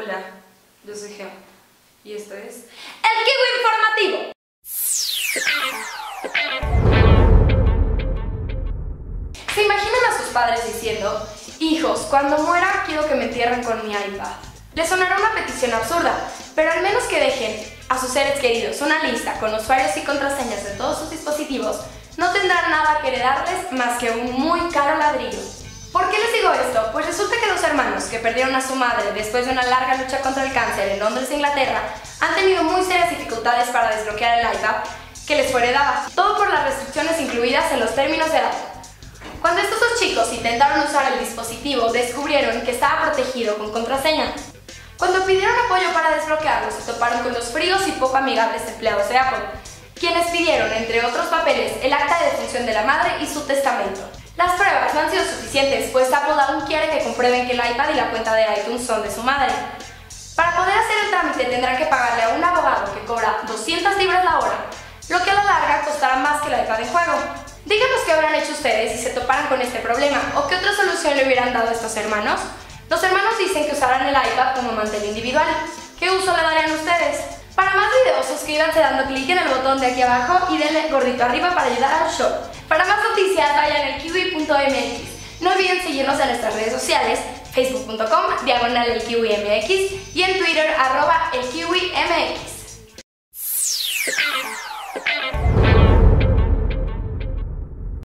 Hola, yo soy Geo y esto es El Kiwi Informativo. ¿Se imaginan a sus padres diciendo, hijos, cuando muera quiero que me entierren con mi iPad? Les sonará una petición absurda, pero al menos que dejen a sus seres queridos una lista con usuarios y contraseñas de todos sus dispositivos, no tendrán nada que heredarles más que un muy caro ladrillo. ¿Por qué les digo esto? Pues resulta que hermanos que perdieron a su madre después de una larga lucha contra el cáncer en Londres, Inglaterra, han tenido muy serias dificultades para desbloquear el iPad que les fue heredada, todo por las restricciones incluidas en los términos de Apple. Cuando estos dos chicos intentaron usar el dispositivo, descubrieron que estaba protegido con contraseña. Cuando pidieron apoyo para desbloquearlo, se toparon con los fríos y poco amigables empleados de Apple, quienes pidieron, entre otros papeles, el acta de defunción de la madre y su testamento. Las pruebas no han sido suficientes, pues Apple aún quiere que comprueben que el iPad y la cuenta de iTunes son de su madre. Para poder hacer el trámite tendrán que pagarle a un abogado que cobra 200 libras la hora, lo que a la larga costará más que el iPad en juego. Díganos qué habrán hecho ustedes si se toparan con este problema o qué otra solución le hubieran dado a estos hermanos. Los hermanos dicen que usarán el iPad como mantel individual. ¿Qué uso le darían ustedes? Para más videos suscríbanse dando clic en el botón de aquí abajo y denle gordito arriba para ayudar al show. Para más noticias No olviden seguirnos en nuestras redes sociales, facebook.com, diagonal el kiwi mx y en Twitter arroba el kiwi mx.